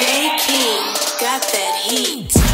J. King got that heat.